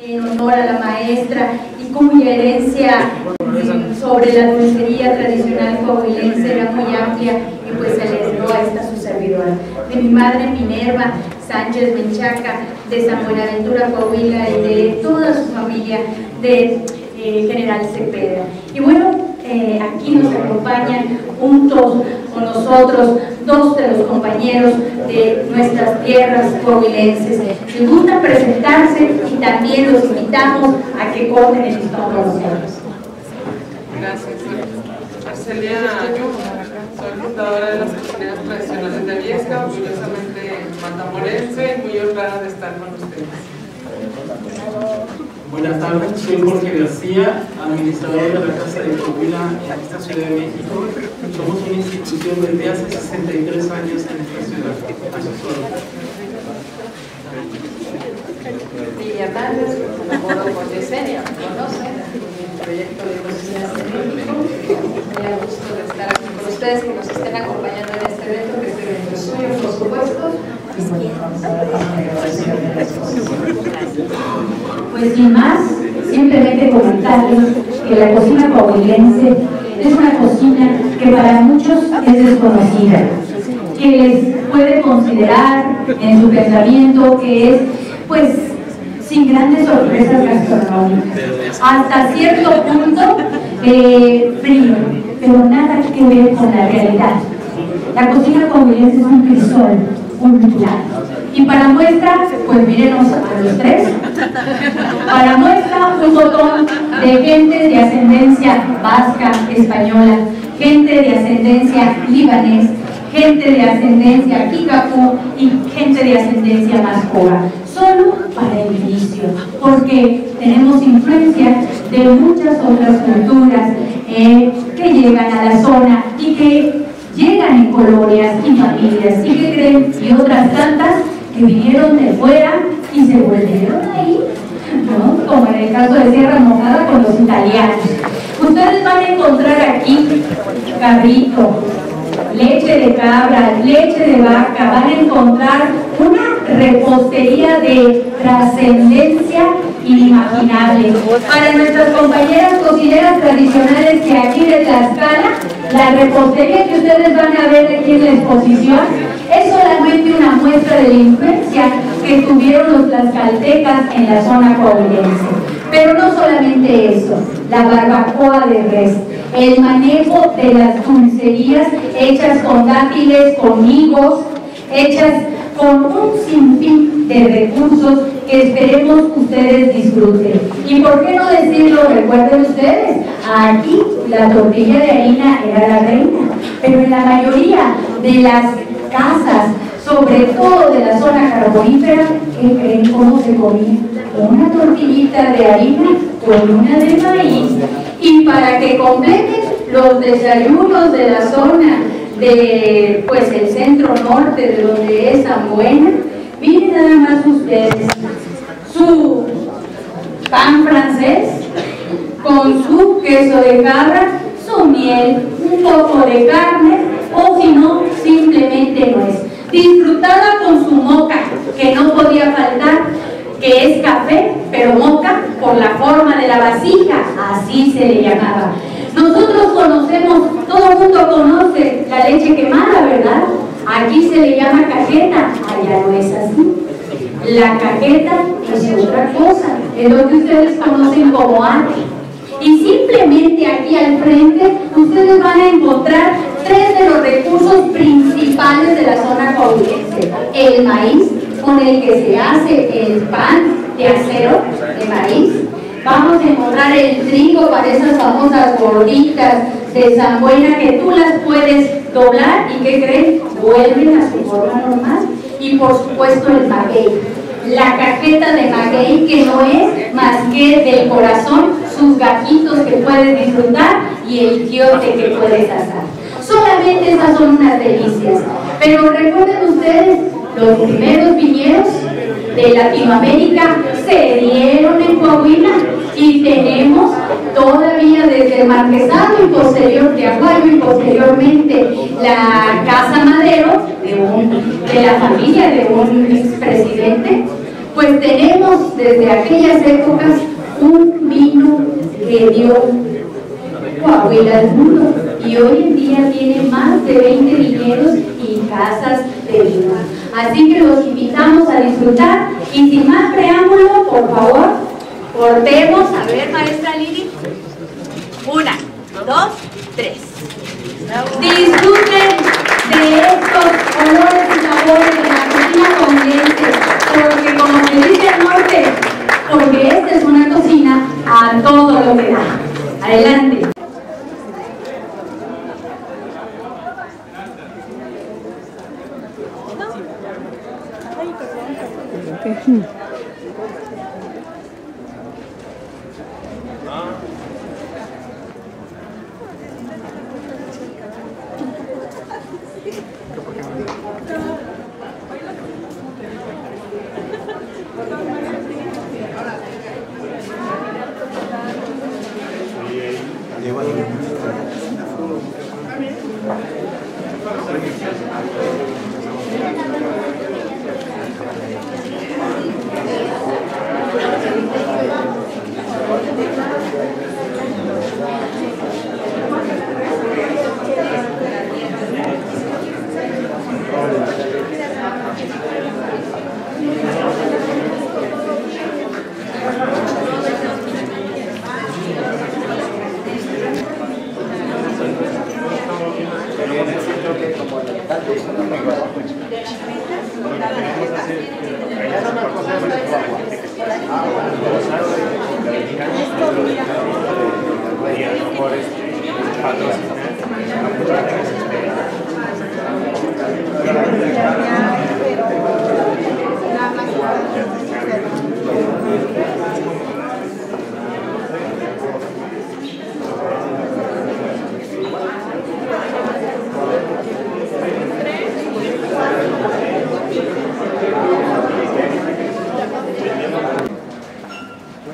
en honor a la maestra y cuya herencia mm, sobre la dulcería tradicional coahuilense era muy amplia y pues se le dio a esta su servidora. De mi madre Minerva Sánchez Menchaca, de San Buenaventura Coahuila y de toda su familia de eh, General Cepeda. Y bueno, eh, aquí nos acompañan juntos con nosotros dos de los compañeros de nuestras tierras coahuilenses. Si gusta presentarse y también los invitamos a que corten el listón con nosotros. Gracias. Arcelia, soy fundadora de las cocineras tradicionales de Viesca, orgullosamente matamorense y muy honrada de estar con ustedes. Buenas tardes, soy Jorge García, administrador de la Casa de Coahuila en esta Ciudad de México. Somos una institución desde hace 63 años en esta ciudad. A sus órdenes. Hernández, colaboro con Yesenia, conocen, en el proyecto de Cocinas de México. Me gusto de estar aquí con ustedes, que nos estén acompañando en este evento, que este evento es suyo, por supuesto. Pues sin más, simplemente comentarles que la cocina coahuilense es una cocina que para muchos es desconocida, que les puede considerar en su pensamiento que es, pues, sin grandes sorpresas gastronómicas. Hasta cierto punto, eh, frío, pero nada que ver con la realidad. La cocina coahuilense es un crisol, un plato. Y para muestra, pues mírenos a los tres. Para muestra, un botón de gente de ascendencia vasca, española, gente de ascendencia libanés, gente de ascendencia kikapú y gente de ascendencia mascora. Solo para el inicio, porque tenemos influencia de muchas otras culturas eh, que llegan a la zona y que llegan en colonias y familias y que creen y otras tantas que vinieron de fuera y se volvieron ahí, ¿no? como en el caso de Sierra Mojada con los italianos. Ustedes van a encontrar aquí carrito, leche de cabra, leche de vaca, van a encontrar una repostería de trascendencia inimaginable. Para nuestras compañeras cocineras tradicionales que aquí de Tlaxcala, la repostería que ustedes van a ver aquí en la exposición es solamente una muestra de la influencia que tuvieron los tlaxcaltecas en la zona coahuilense. Pero no solamente eso, la barbacoa de res, el manejo de las dulcerías hechas con dátiles, con higos, hechas con un sinfín de recursos que esperemos ustedes disfruten. ¿Y por qué no decirlo? Recuerden ustedes, aquí la tortilla de harina era la reina, pero en la mayoría de las casas, sobre todo de la zona carbonífera, ¿qué creen cómo se comía? Una tortillita de harina con una de maíz. Y para que completen los desayunos de la zona de pues el centro norte de donde es San Buena, miren nada más ustedes su pan francés con su queso de cabra, su miel, un poco de carne o si no, simplemente no es. Disfrutada con su moca, que no podía faltar, que es café, pero moca por la forma de la vasija, así se le llamaba. Nosotros conocemos, todo el mundo conoce la leche quemada, ¿verdad? Aquí se le llama cajeta, allá no es así. La cajeta es otra cosa, es lo que ustedes conocen como arte. Y simplemente aquí al frente ustedes van a encontrar tres de los recursos principales de la zona coahuilense. El maíz, con el que se hace el pan de acero de maíz. Vamos a encontrar el trigo para esas famosas gorditas de San Buena que tú las puedes doblar y que creen vuelven a su forma normal. Y por supuesto el maguey, la cajeta de maguey que no es más que del corazón, sus gajitos que puedes disfrutar y el quiote que puedes asar. Solamente esas son unas delicias. Pero recuerden ustedes, los primeros viñedos de Latinoamérica se dieron en Coahuila y tenemos todavía desde el marquesado y posterior de Aguayo y posteriormente la Casa Madero de, un, de la familia de un expresidente, pues tenemos desde aquellas épocas un vino que dio Coahuila al mundo y hoy en día tiene más de 20 viñedos y casas de vino. Así que los invitamos a disfrutar y sin más preámbulo, por favor, cortemos. A ver, maestra Lili. Una, dos, tres. Disfruten de estos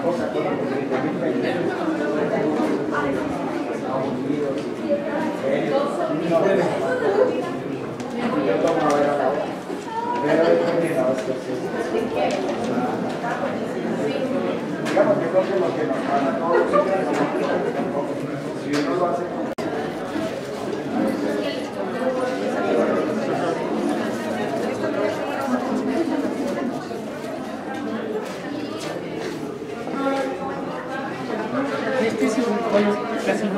Este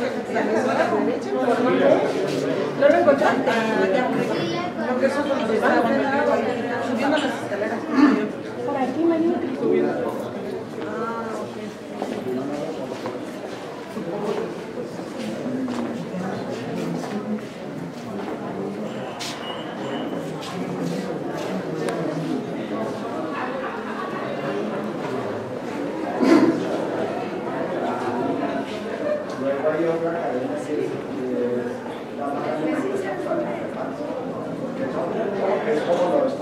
lo iba. ¿No lo encontraste? Lo que eso cuando estaba subiendo las escaleras. Por aquí, María. Luego hay otra cadena que es eh, la cadena que es como los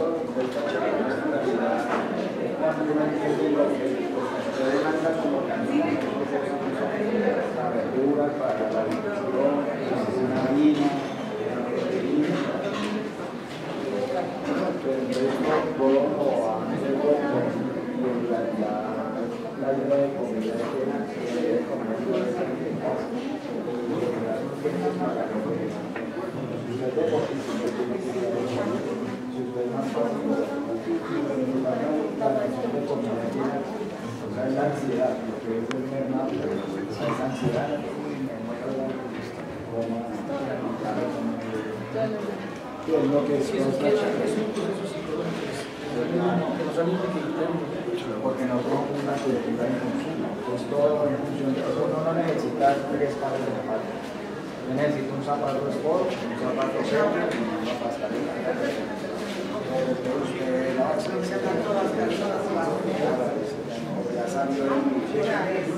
la ansiedad, lo que es el merma, esa ansiedad, ¿Qué es lo que es? Porque no somos una cultura de consumo. Pues todo en función de eso, uno no necesita tres pares de zapatos. Yo necesito un zapato sport, un zapato serio y una pastelera. Pero usted la ya Grazie.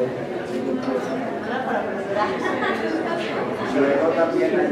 A- Luego también hay